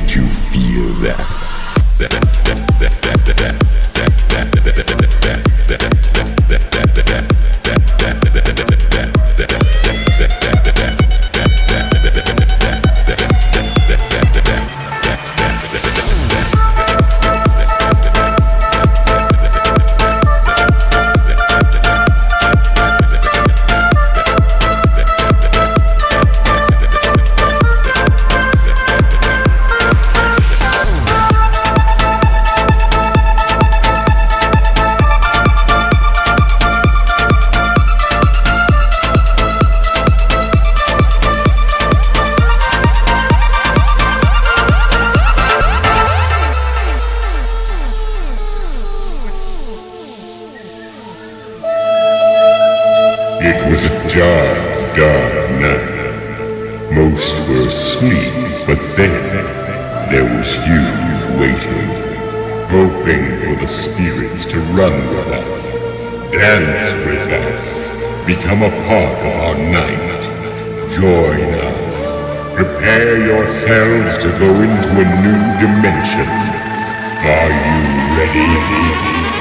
Did you feel that? It was a dark, dark night. Most were asleep, but then there was you waiting, hoping for the spirits to run with us, dance with us, become a part of our night. Join us. Prepare yourselves to go into a new dimension. Are you ready?